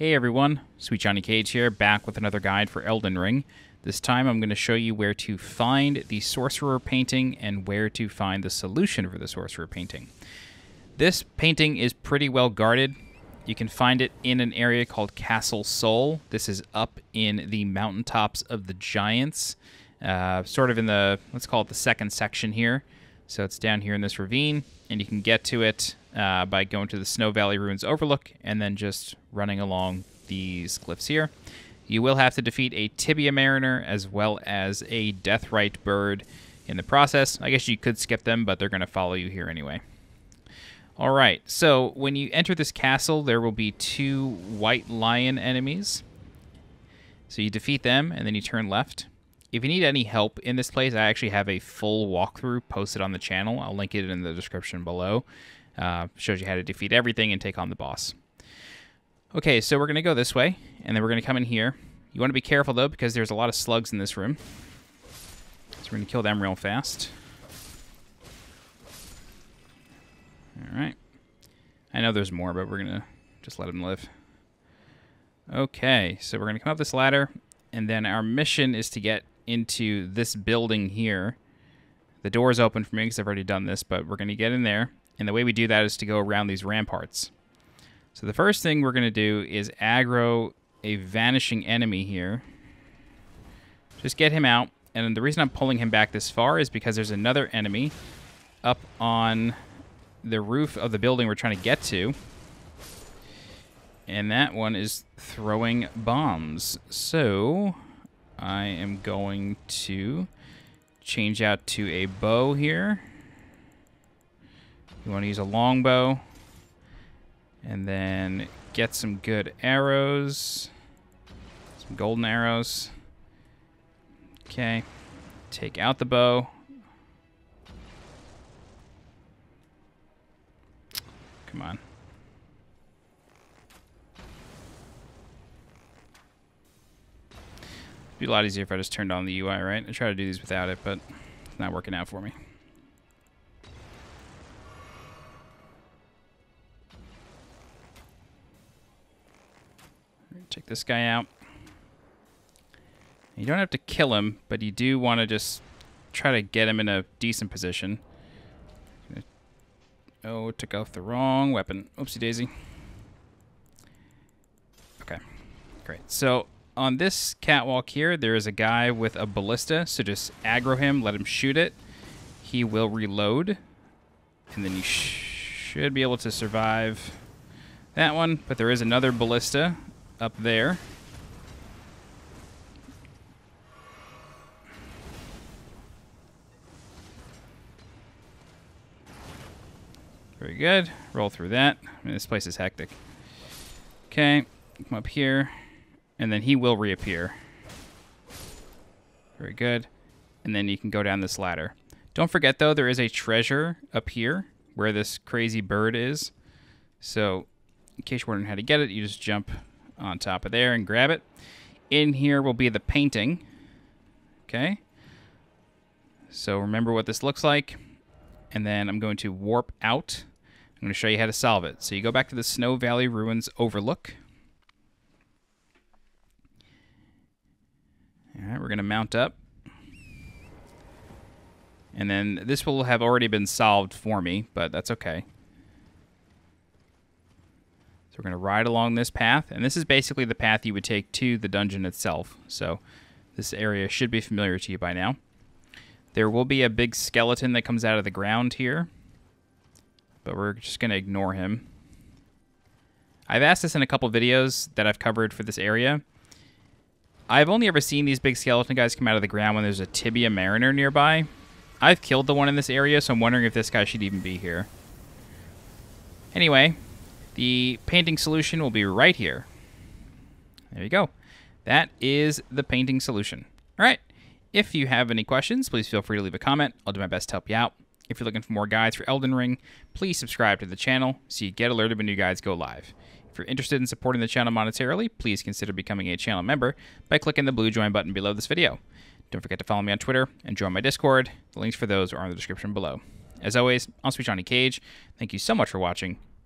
Hey everyone, Sweet Johnny Cage here, back with another guide for Elden Ring. This time I'm going to show you where to find the Sorcerer painting and where to find the solution for the Sorcerer painting. This painting is pretty well guarded. You can find it in an area called Castle Sol. This is up in the mountaintops of the Giants, uh, sort of in the, let's call it the second section here. So it's down here in this ravine, and you can get to it uh, by going to the Snow Valley Ruins Overlook and then just running along these cliffs here. You will have to defeat a Tibia Mariner as well as a Deathrite Bird in the process. I guess you could skip them, but they're going to follow you here anyway. All right, so when you enter this castle, there will be two white lion enemies. So you defeat them, and then you turn left. If you need any help in this place, I actually have a full walkthrough posted on the channel. I'll link it in the description below. Uh, shows you how to defeat everything and take on the boss. Okay, so we're going to go this way, and then we're going to come in here. You want to be careful, though, because there's a lot of slugs in this room. So we're going to kill them real fast. Alright. I know there's more, but we're going to just let them live. Okay, so we're going to come up this ladder, and then our mission is to get into this building here. The door is open for me because I've already done this, but we're going to get in there. And the way we do that is to go around these ramparts. So the first thing we're going to do is aggro a vanishing enemy here. Just get him out. And the reason I'm pulling him back this far is because there's another enemy up on the roof of the building we're trying to get to. And that one is throwing bombs. So I am going to change out to a bow here. You want to use a longbow. And then get some good arrows. Some golden arrows. Okay. Take out the bow. Come on. It'd be a lot easier if I just turned on the UI, right? I try to do these without it, but it's not working out for me. Take this guy out. You don't have to kill him, but you do want to just try to get him in a decent position. Oh, took off the wrong weapon. Oopsie daisy. Okay, great. So on this catwalk here, there is a guy with a ballista. So just aggro him, let him shoot it. He will reload. And then you sh should be able to survive that one. But there is another ballista up there. Very good. Roll through that. I mean, this place is hectic. Okay, come up here, and then he will reappear. Very good. And then you can go down this ladder. Don't forget, though, there is a treasure up here where this crazy bird is. So, in case you're wondering how to get it, you just jump on top of there and grab it. In here will be the painting. Okay. So remember what this looks like. And then I'm going to warp out. I'm going to show you how to solve it. So you go back to the Snow Valley Ruins Overlook. All right, we're going to mount up. And then this will have already been solved for me, but that's okay we're going to ride along this path, and this is basically the path you would take to the dungeon itself. So this area should be familiar to you by now. There will be a big skeleton that comes out of the ground here, but we're just going to ignore him. I've asked this in a couple videos that I've covered for this area. I've only ever seen these big skeleton guys come out of the ground when there's a Tibia Mariner nearby. I've killed the one in this area, so I'm wondering if this guy should even be here. Anyway, the painting solution will be right here. There you go. That is the painting solution. All right. If you have any questions, please feel free to leave a comment. I'll do my best to help you out. If you're looking for more guides for Elden Ring, please subscribe to the channel so you get alerted when new guides go live. If you're interested in supporting the channel monetarily, please consider becoming a channel member by clicking the blue join button below this video. Don't forget to follow me on Twitter and join my Discord. The links for those are in the description below. As always, I'm Sweet Johnny Cage. Thank you so much for watching,